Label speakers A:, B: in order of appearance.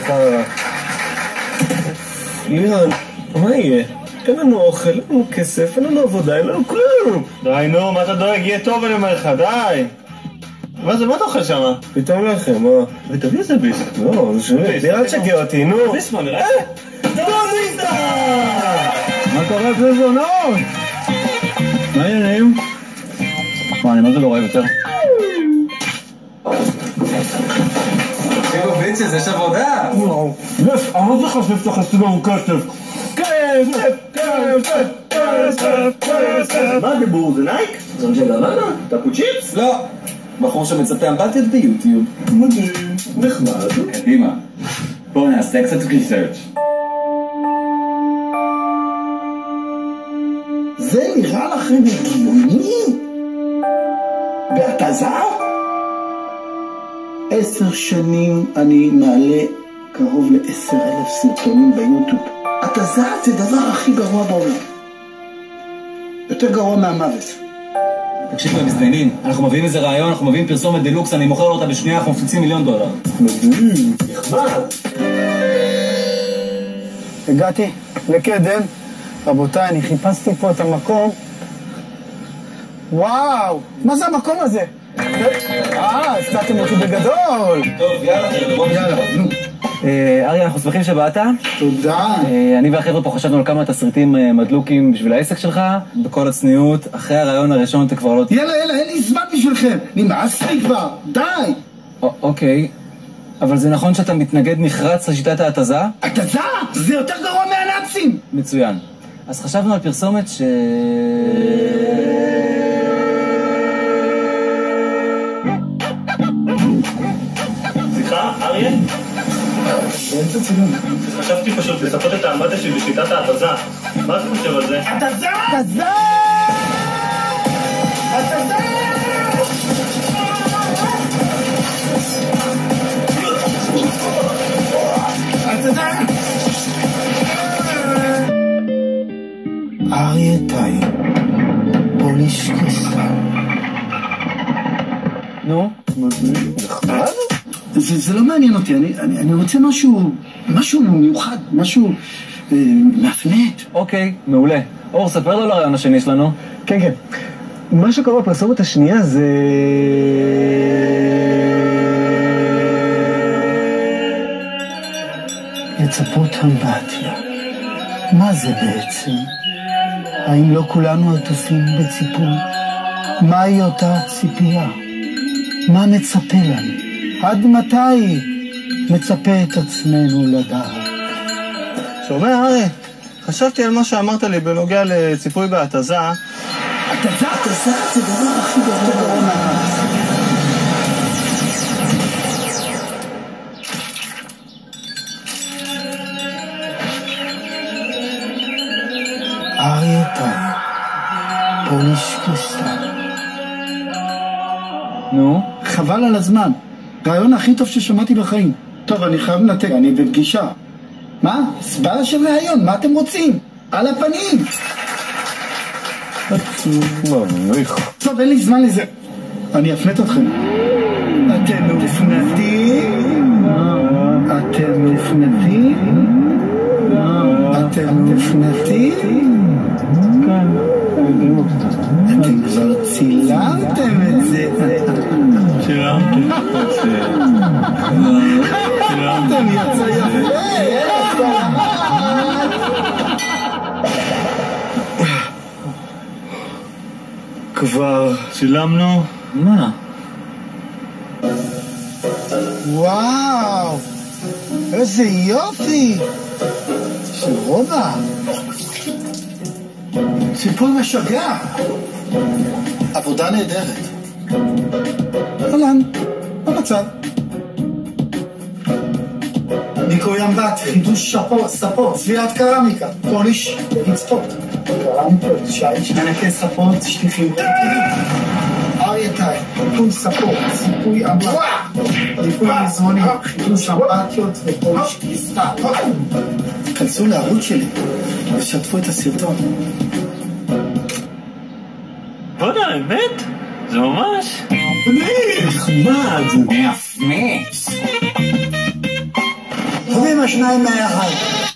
A: חרא. לירן, מה יהיה? אין לנו אוכל, אין לנו כסף, אין לנו עבודה, אין לנו כלום.
B: די, נו, מה אתה דואג? יהיה טוב, אני אומר לך, די. מה זה, מה אתה אוכל שם?
A: פתאום לחם, מה?
B: ותביא איזה ביס.
A: לא, זה
B: ביס,
A: תראה, אל. תשגע אותי, נו.
B: ביס, מה נראה?
C: מה קורה פלזונות? מה העניינים? מה, אני מה זה לא רואה יותר?
D: bitches, יש עבודה!
C: yes, אמרתי לך שצריך לשים לנו כסף. כסף, כסף, כסף, כסף.
B: מה הדיבור? זה Nike? זה ג'ללנה? טאקו צ'יפס?
D: לא, בחור שמצפה אמבטיות ביוטיוב.
B: מדהים, נחמד.
D: קדימה. בואו נעשה קצת research.
E: זה נראה לכם הגיוני? בהתזה? עשר שנים אני מעלה קרוב לעשר אלף סרטונים ביוטיוב. התזה זה דבר הכי גרוע בעולם. יותר גרוע מהמוות.
C: תקשיבו, הם מזדיינים. אנחנו מביאים איזה רעיון, אנחנו מביאים פרסומת דלוקס, אני מוכר אותה בשנייה, אנחנו מפציצים מיליון דולר.
F: הגעתי לקדם, רבותיי, אני חיפשתי פה את המקום. וואו, מה זה המקום הזה? אה, הפתעתם אותי בגדול.
D: טוב, יאללה,
F: נו,
C: אה, אריה, אנחנו שמחים שבאת.
F: תודה.
C: אה, אני והחבר'ה פה חשבנו על כמה תסריטים אה, מדלוקים בשביל העסק שלך. בכל הצניעות, אחרי הרעיון הראשון אתה כבר לא...
E: יאללה, יאללה, אין לי זמן בשבילכם. נמאס לי כבר, די.
C: אוקיי, אבל זה נכון שאתה מתנגד נחרץ לשיטת ההתזה?
E: התזה זה יותר גרוע מהנאצים.
C: מצוין. אז חשבנו על פרסומת ש...
E: באמצע צילום.
B: חשבתי פשוט לספות את האמבטיה שלי בשיטת ההתזה. מה אתה חושב על זה?
E: התזה! התזה! התזה! אריה טייב, פוליש קריסטל.
C: נו?
E: זה, זה לא מעניין אותי, אני, אני, אני רוצה משהו, משהו מיוחד, משהו אה, מהפנט.
C: אוקיי, מעולה. אור, ספר לו על הרעיון השני שלנו.
A: כן, כן. מה שקורה בפרסומת השנייה זה...
E: לצפות אמבטיה. מה זה בעצם? האם לא כולנו עטופים בציפוי? מהי אותה ציפייה? מה מצפה לנו? עד מתי מצפה את עצמנו לדעת?
B: שומע, אריה? חשבתי על מה שאמרת לי בנוגע לציפוי בהתזה.
E: התזה, התזה זה דבר הכי. אריה טייב, פוליש קריסטל.
C: נו?
E: חבל על הזמן. רעיון הכי טוב ששמעתי בחיים. טוב, אני חייב לנתק, אני בפגישה. מה? זבלה של רעיון, מה אתם רוצים? על הפנים. טוב, אין לי זמן לזה. אני אהפנט אתכם. אתם מהפנטים? אתם מהפנטים? אתם מפנטים? אתם כבר צילמתם את זה.
B: שילמתי.
E: אתם יצא יפה.
A: כבר...
B: שילמנו.
C: מה?
E: וואו, איזה יופי! של רובע. ציפוי משגע. עבודה נהדרת. אהלן, במצב. ניקוי אמבט, חידוש שפות, ספות, צביעת קרמיקה, פוליש, רצפות. קרמיקות, שיש, מנקי ספות, שטיחים. אריה טייב, טיפול ספות, ציפוי אמבט, ריפוי מזרונים, חידוש אמבטיות ופוליש קריסטל. כנסו לערוץ שלי ושתפו את הסרטון.
B: בוא'נה, האמת? זה ממש...
A: נחמד.
D: מהפנט!
E: שוכבים השניים מהיחד.